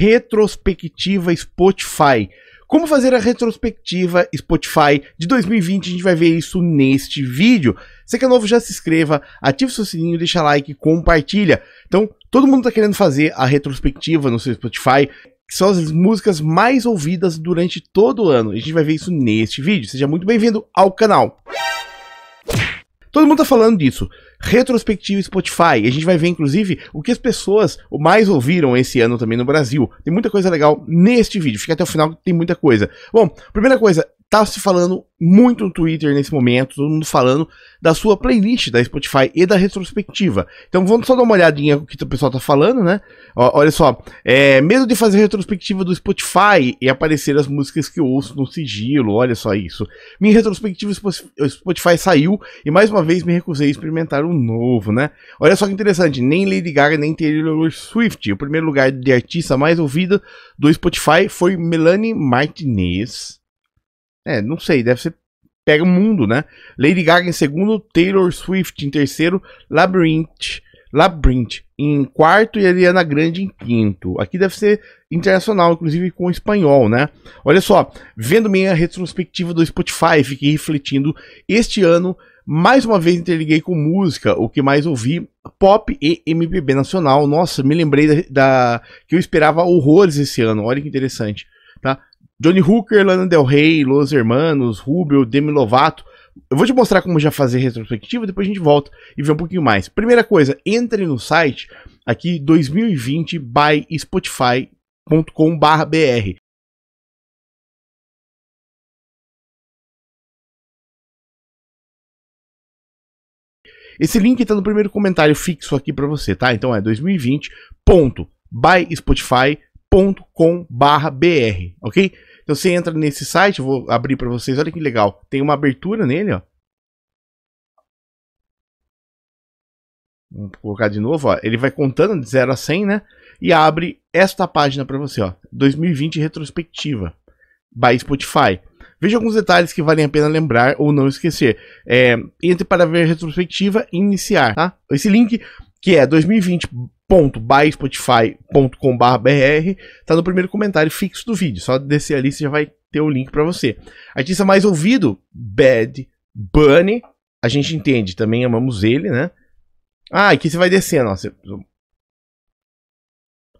retrospectiva Spotify. Como fazer a retrospectiva Spotify de 2020, a gente vai ver isso neste vídeo. Se que é novo, já se inscreva, ative seu sininho, deixa like, compartilha. Então, todo mundo está querendo fazer a retrospectiva no seu Spotify, que são as músicas mais ouvidas durante todo o ano. A gente vai ver isso neste vídeo. Seja muito bem-vindo ao canal. Todo mundo tá falando disso. Retrospectiva Spotify. A gente vai ver, inclusive, o que as pessoas mais ouviram esse ano também no Brasil. Tem muita coisa legal neste vídeo. Fica até o final tem muita coisa. Bom, primeira coisa, tá se falando muito no Twitter nesse momento, todo mundo falando da sua playlist da Spotify e da retrospectiva. Então vamos só dar uma olhadinha o que o pessoal tá falando, né? Ó, olha só, é, medo de fazer retrospectiva do Spotify e aparecer as músicas que eu ouço no sigilo, olha só isso. Minha retrospectiva Spotify saiu e mais uma vez me recusei a experimentar um novo, né? Olha só que interessante, nem Lady Gaga nem Taylor Swift. O primeiro lugar de artista mais ouvida do Spotify foi Melanie Martinez é, não sei, deve ser. Pega o mundo, né? Lady Gaga em segundo, Taylor Swift em terceiro, Labyrinth, Labyrinth em quarto e Ariana Grande em quinto. Aqui deve ser internacional, inclusive com espanhol, né? Olha só, vendo minha retrospectiva do Spotify, fiquei refletindo este ano mais uma vez interliguei com música, o que mais ouvi, pop e MPB nacional. Nossa, me lembrei da, da, que eu esperava horrores esse ano. Olha que interessante? Johnny Hooker, Lana Del Rey, Los Hermanos, Rubio, Demi Lovato. Eu vou te mostrar como já fazer retrospectiva, depois a gente volta e vê um pouquinho mais. Primeira coisa, entre no site aqui 2020 by spotify.com.br. Esse link está no primeiro comentário fixo aqui para você, tá? Então é 2020.byspotify.com.br, ok? Então você entra nesse site, vou abrir para vocês, olha que legal. Tem uma abertura nele, ó. Colocar de novo, ó. Ele vai contando de 0 a 100, né? E abre esta página para você, ó. 2020 retrospectiva by Spotify. Veja alguns detalhes que valem a pena lembrar ou não esquecer. É, entre para ver a retrospectiva e iniciar, tá? Esse link que é 2020.byspotify.com.br, tá no primeiro comentário fixo do vídeo. Só descer ali você já vai ter o link para você. Artista mais ouvido, Bad Bunny. A gente entende, também amamos ele, né? Ah, aqui você vai descendo, ó. Você...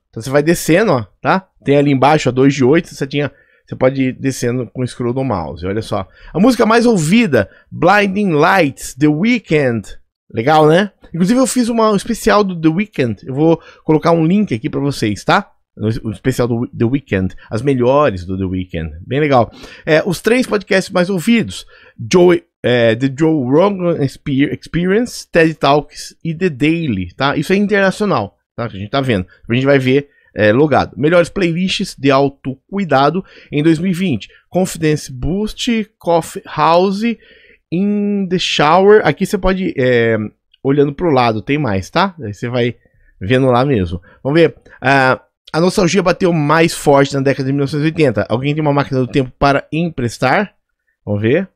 Então você vai descendo, ó, tá? Tem ali embaixo a 2 de 8, você tinha você pode ir descendo com o scroll do mouse, olha só. A música mais ouvida, Blinding Lights, The Weeknd. Legal, né? Inclusive eu fiz uma, um especial do The Weeknd. Eu vou colocar um link aqui para vocês, tá? O especial do The Weeknd. As melhores do The Weeknd. Bem legal. É, os três podcasts mais ouvidos. Joe, é, The Joe Rogan Experience, TED Talks e The Daily, tá? Isso é internacional, tá? Que a gente tá vendo. A gente vai ver é, logado. Melhores playlists de autocuidado em 2020. Confidence Boost, Coffee House, In the Shower. Aqui você pode, é, olhando o lado, tem mais, tá? Aí você vai vendo lá mesmo. Vamos ver. Uh, a nostalgia bateu mais forte na década de 1980. Alguém tem uma máquina do tempo para emprestar? Vamos ver.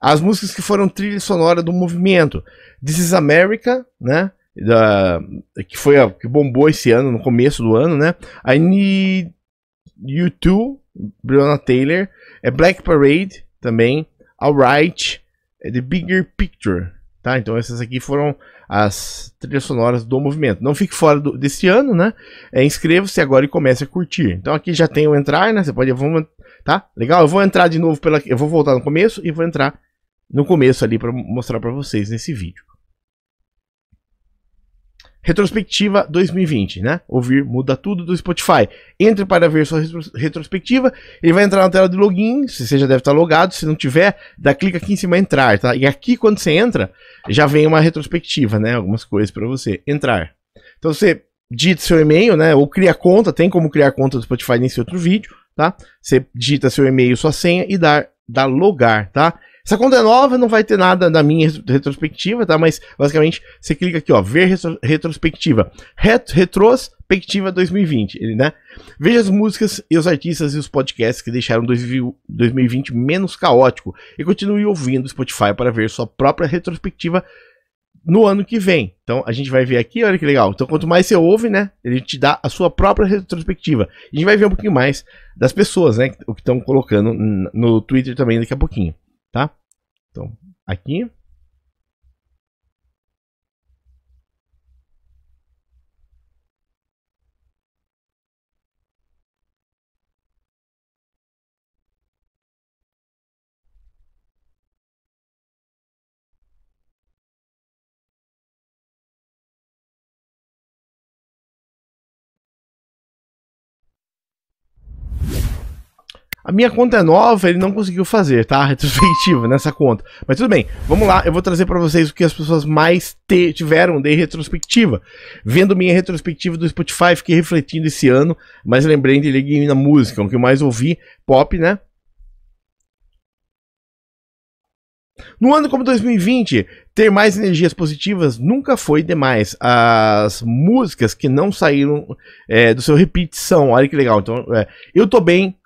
As músicas que foram trilha sonora do movimento. This is America, né? da, que foi a que bombou esse ano, no começo do ano, né? I Need You Too, Breonna Taylor, é Black Parade também, Alright, The Bigger Picture, tá? Então essas aqui foram as trilhas sonoras do movimento. Não fique fora do, desse ano, né? É, Inscreva-se agora e comece a curtir. Então aqui já tem o entrar, né? Você pode, vamos, tá? Legal? Eu vou entrar de novo pela, eu vou voltar no começo e vou entrar no começo ali para mostrar para vocês nesse vídeo. Retrospectiva 2020, né? Ouvir muda tudo do Spotify. Entre para ver sua retrospectiva. Ele vai entrar na tela de login. Se você já deve estar logado. Se não tiver, dá clica aqui em cima entrar, tá? E aqui quando você entra, já vem uma retrospectiva, né? Algumas coisas para você entrar. Então você digita seu e-mail, né? Ou cria conta. Tem como criar conta do Spotify nesse outro vídeo, tá? Você digita seu e-mail, sua senha e dá, dá logar, tá? Essa conta é nova, não vai ter nada da minha retrospectiva, tá? Mas basicamente você clica aqui, ó, ver retrospectiva. Ret retrospectiva 2020, né? Veja as músicas e os artistas e os podcasts que deixaram 2020 menos caótico e continue ouvindo o Spotify para ver sua própria retrospectiva no ano que vem. Então a gente vai ver aqui, olha que legal. Então quanto mais você ouve, né, ele te dá a sua própria retrospectiva. A gente vai ver um pouquinho mais das pessoas, né, o que estão colocando no Twitter também daqui a pouquinho, tá? Então, aqui A minha conta é nova, ele não conseguiu fazer, tá? Retrospectiva nessa conta. Mas tudo bem, vamos lá, eu vou trazer para vocês o que as pessoas mais tiveram de retrospectiva. Vendo minha retrospectiva do Spotify, fiquei refletindo esse ano, mas lembrei de liguei na música, o que eu mais ouvi, pop, né? No ano como 2020, ter mais energias positivas nunca foi demais. As músicas que não saíram é, do seu repeat são, olha que legal. Então, é, eu tô bem,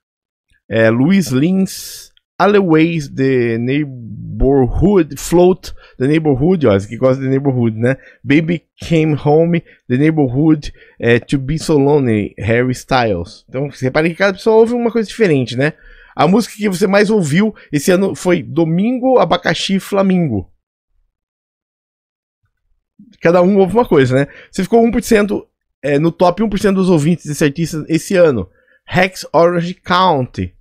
é, Luiz Lins, Alleyways, The Neighborhood, Float, The Neighborhood, ó, que gosta de Neighborhood, né? Baby Came Home, The Neighborhood, é, To Be So Lonely, Harry Styles. Então, você que cada pessoa ouve uma coisa diferente, né? A música que você mais ouviu esse ano foi Domingo, Abacaxi, Flamingo. Cada um ouve uma coisa, né? Você ficou 1% é, no top 1% dos ouvintes desse artista esse ano. Rex Orange County.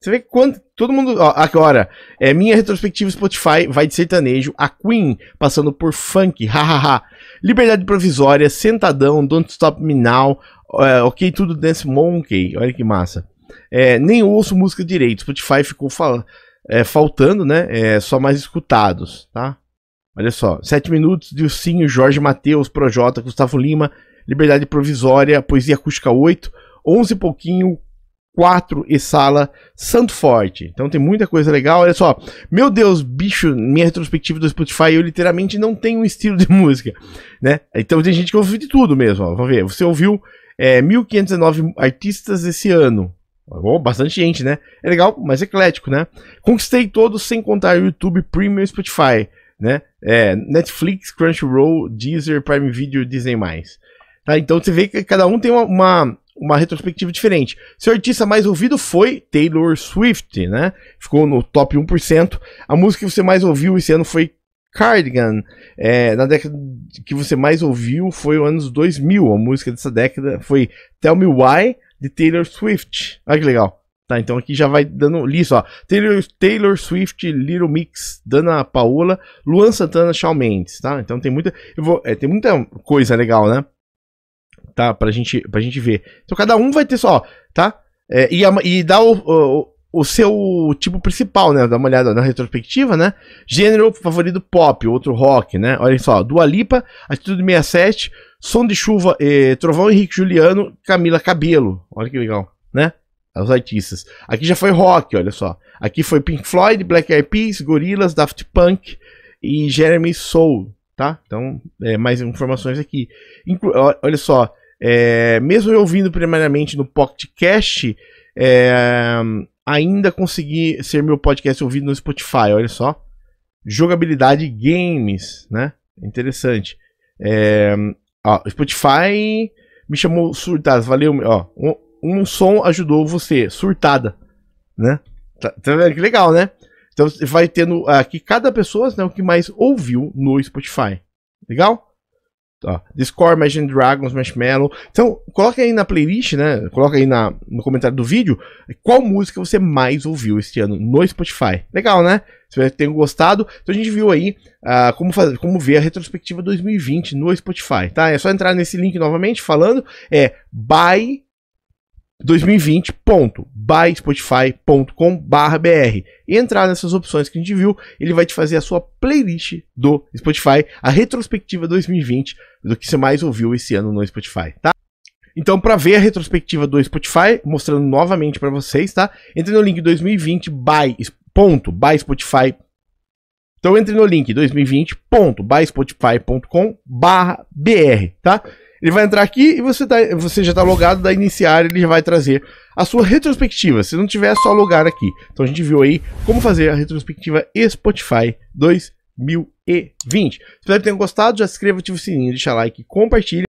Você vê quanto. Todo mundo. Ó, agora, é, minha retrospectiva Spotify vai de sertanejo, a Queen passando por funk, hahaha. Liberdade Provisória, Sentadão, Don't Stop Me Now, é, Ok Tudo Dance Monkey, olha que massa. É, nem ouço música direito, Spotify ficou fal é, faltando, né? É, só mais escutados, tá? Olha só, 7 minutos, Dilcinho, Jorge Matheus, Projota, Gustavo Lima, Liberdade Provisória, Poesia Acústica 8, 11 e pouquinho, 4 e sala Santo Forte. Então tem muita coisa legal. Olha só, meu Deus, bicho, minha retrospectiva do Spotify, eu literalmente não tenho um estilo de música, né? Então tem gente que ouve de tudo mesmo. Ó. Vamos ver, você ouviu é, 1519 artistas esse ano. Oh, bastante gente, né? É legal, mas eclético, né? Conquistei todos sem contar YouTube Premium Spotify, né? É, Netflix, Crunchyroll, Deezer, Prime Video, Disney+. Tá? Então você vê que cada um tem uma, uma uma retrospectiva diferente. Seu artista mais ouvido foi Taylor Swift, né? Ficou no top 1%. A música que você mais ouviu esse ano foi Cardigan. É, na década que você mais ouviu foi os anos 2000. A música dessa década foi Tell Me Why, de Taylor Swift. Olha que legal. Tá, então aqui já vai dando listo, ó. Taylor, Taylor Swift, Little Mix, Dana Paola, Luan Santana, Shawn Mendes, tá? Então tem muita, eu vou, é, tem muita coisa legal, né? Tá? Pra gente, pra gente ver. Então cada um vai ter só, tá? É, e, a, e dá o, o, o, seu tipo principal, né? Dá uma olhada na retrospectiva, né? Gênero favorito pop, outro rock, né? Olha só, Dua Lipa, Atitude 67, Som de Chuva, eh, Trovão Henrique Juliano, Camila Cabelo. Olha que legal, né? Os artistas. Aqui já foi rock, olha só. Aqui foi Pink Floyd, Black Eyed Peas, Gorillaz, Daft Punk e Jeremy Soul, tá? Então, é, mais informações aqui. Inclu olha só, é, mesmo eu ouvindo primariamente no podcast, é, ainda consegui ser meu podcast ouvido no Spotify, olha só. Jogabilidade games, né? Interessante. É, ó, Spotify me chamou surtada, valeu, ó. Um, um, som ajudou você, surtada, né? Tá, tá que legal, né? Então vai tendo aqui cada pessoa, né, o que mais ouviu no Spotify. Legal? Ó, Discord, Imagine Dragons, Marshmallow. Então, coloca aí na playlist, né? Coloca aí na, no comentário do vídeo qual música você mais ouviu este ano no Spotify. Legal, né? Espero que tenham gostado. Então a gente viu aí uh, como, como ver a retrospectiva 2020 no Spotify, tá? É só entrar nesse link novamente falando. É by 2020.byspotify.com.br e entrar nessas opções que a gente viu, ele vai te fazer a sua playlist do Spotify, a retrospectiva 2020 do que você mais ouviu esse ano no Spotify, tá? Então, para ver a retrospectiva do Spotify, mostrando novamente para vocês, tá? Entre no link 2020 by, ponto, by Spotify. Então entre no link 2020.byspotify.com/br, tá? Ele vai entrar aqui e você, tá, você já está logado, da iniciar ele vai trazer a sua retrospectiva, se não tiver só logar aqui. Então a gente viu aí como fazer a retrospectiva Spotify 2020. 2020. Espero que tenham gostado, já se inscreva, ative o sininho, deixa like, compartilha.